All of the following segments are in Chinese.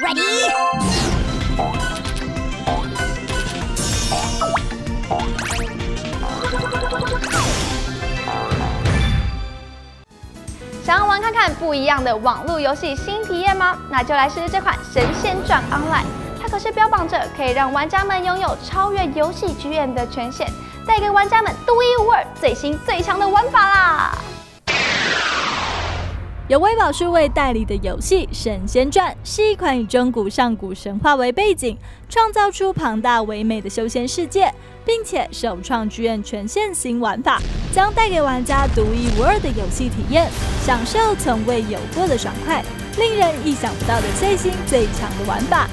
Ready？想要玩看看不一样的网络游戏新体验吗？那就来试试这款《神仙传 Online》，它可是标榜着可以让玩家们拥有超越游戏 GM 的权限，带给玩家们独一无二、最新最强的玩法啦！由微宝数位代理的游戏《神仙传》是一款以中古上古神话为背景，创造出庞大唯美的修仙世界，并且首创剧院全线新玩法，将带给玩家独一无二的游戏体验，享受从未有过的爽快，令人意想不到的最新最强的玩法。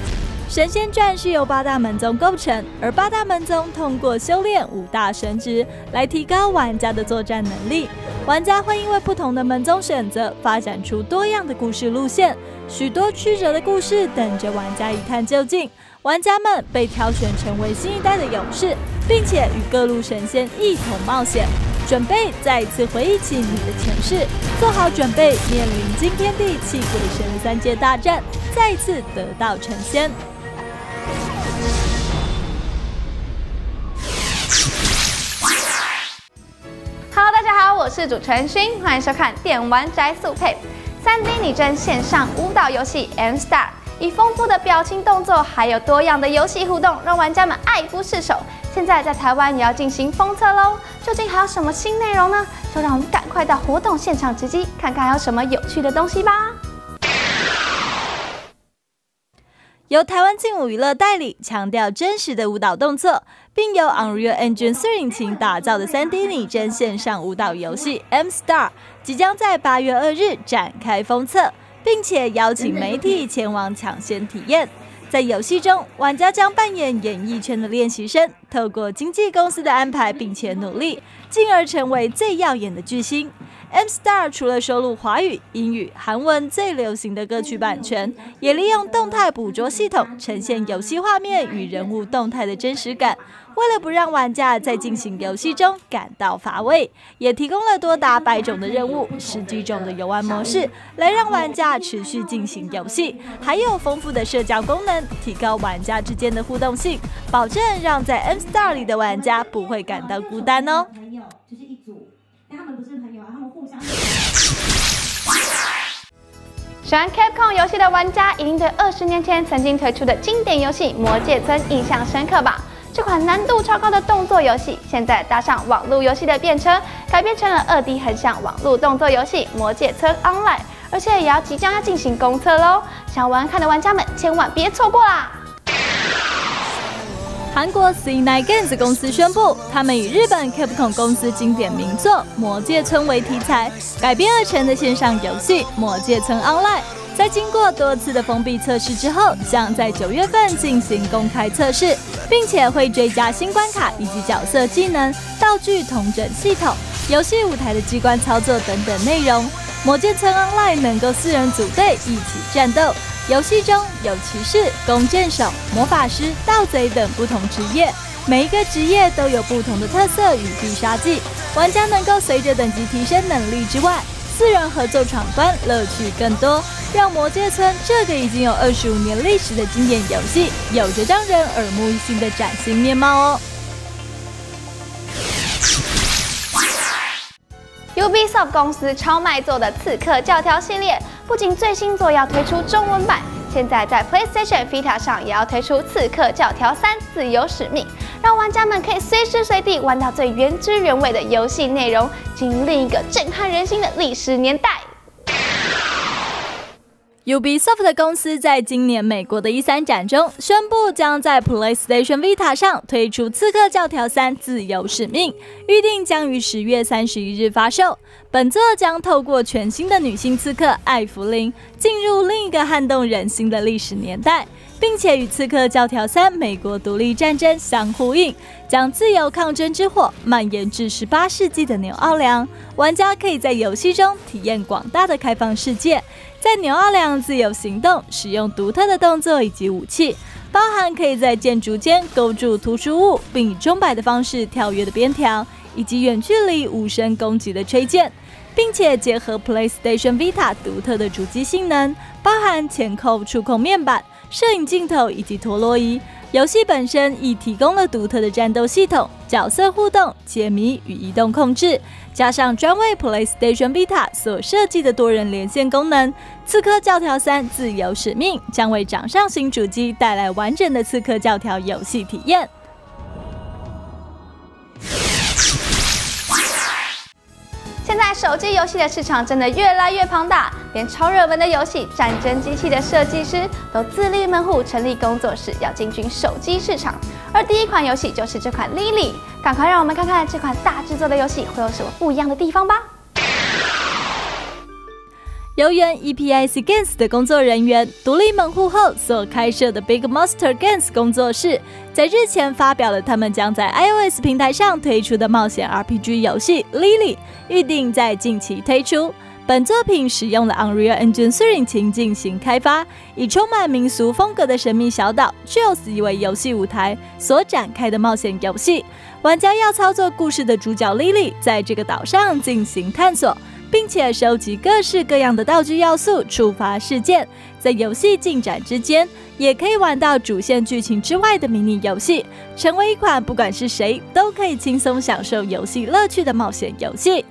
神仙传是由八大门宗构成，而八大门宗通过修炼五大神职来提高玩家的作战能力。玩家会因为不同的门宗选择，发展出多样的故事路线，许多曲折的故事等着玩家一探究竟。玩家们被挑选成为新一代的勇士，并且与各路神仙一同冒险，准备再一次回忆起你的前世，做好准备面临惊天地泣鬼神的三界大战，再一次得道成仙。我是主持人勋，欢迎收看电玩宅速配 3D 拟真线上舞蹈游戏 M Star，以丰富的表情动作，还有多样的游戏互动，让玩家们爱不释手。现在在台湾也要进行封测喽，究竟还有什么新内容呢？就让我们赶快到活动现场直击，看看还有什么有趣的东西吧。由台湾劲舞娱乐代理，强调真实的舞蹈动作，并由 Unreal Engine 四引擎打造的 3D 拟真线上舞蹈游戏 M Star，即将在八月二日展开封测，并且邀请媒体前往抢先体验。在游戏中，玩家将扮演演艺圈的练习生，透过经纪公司的安排，并且努力，进而成为最耀眼的巨星。M Star 除了收录华语、英语、韩文最流行的歌曲版权，也利用动态捕捉系统呈现游戏画面与人物动态的真实感。为了不让玩家在进行游戏中感到乏味，也提供了多达百种的任务、十几种的游玩模式，来让玩家持续进行游戏。还有丰富的社交功能，提高玩家之间的互动性，保证让在 M Star 里的玩家不会感到孤单哦。朋友就是一组，但他们不是朋友啊，他们互相。喜欢 Capcom 游戏的玩家，一定对二十年前曾经推出的经典游戏《魔界村》印象深刻吧？这款难度超高的动作游戏，现在搭上网络游戏的便车，改编成了二 D 横向网络动作游戏《魔界村 Online》，而且也要即将要进行公测喽！想玩看的玩家们，千万别错过啦！韩国 C9 Games 公司宣布，他们以日本 Capcom 公司经典名作《魔界村》为题材改编而成的线上游戏《魔界村 Online》，在经过多次的封闭测试之后，将在九月份进行公开测试，并且会追加新关卡以及角色技能、道具同整系统、游戏舞台的机关操作等等内容。《魔界村 Online》能够四人组队一起战斗。游戏中有骑士、弓箭手、魔法师、盗贼等不同职业，每一个职业都有不同的特色与必杀技。玩家能够随着等级提升能力之外，四人合作闯关乐趣更多，让魔界村这个已经有二十五年历史的经典游戏，有着让人耳目一新的崭新面貌哦。UBSOP 公司超卖座的《刺客教条》系列，不仅最新作要推出中文版，现在在 PlayStation Vita 上也要推出《刺客教条三：自由使命》，让玩家们可以随时随地玩到最原汁原味的游戏内容，进入一个震撼人心的历史年代。Ubisoft 公司在今年美国的一三展中宣布，将在 PlayStation Vita 上推出《刺客教条三：自由使命》，预定将于十月三十一日发售。本作将透过全新的女性刺客艾弗琳，进入另一个撼动人心的历史年代，并且与《刺客教条三：美国独立战争》相呼应，将自由抗争之火蔓延至十八世纪的纽奥良。玩家可以在游戏中体验广大的开放世界。在牛奥两自由行动，使用独特的动作以及武器，包含可以在建筑间勾住突出物，并以钟摆的方式跳跃的边条，以及远距离无声攻击的吹剑。并且结合 PlayStation Vita 独特的主机性能，包含前扣触控面板、摄影镜头以及陀螺仪。游戏本身亦提供了独特的战斗系统、角色互动、解谜与移动控制，加上专为 PlayStation Vita 所设计的多人连线功能，《刺客教条三：自由使命》将为掌上型主机带来完整的刺客教条游戏体验。手机游戏的市场真的越来越庞大，连超热门的游戏《战争机器》的设计师都自立门户成立工作室，要进军手机市场。而第一款游戏就是这款《Lily》，赶快让我们看看这款大制作的游戏会有什么不一样的地方吧。由原 EPIC Games 的工作人员独立门户后所开设的 Big Monster Games 工作室，在日前发表了他们将在 iOS 平台上推出的冒险 RPG 游戏《Lily》，预定在近期推出。本作品使用了 Unreal Engine 3引擎进行开发，以充满民俗风格的神秘小岛 Jules 为游戏舞台所展开的冒险游戏。玩家要操作故事的主角 Lily，在这个岛上进行探索。并且收集各式各样的道具要素，触发事件。在游戏进展之间，也可以玩到主线剧情之外的迷你游戏，成为一款不管是谁都可以轻松享受游戏乐趣的冒险游戏。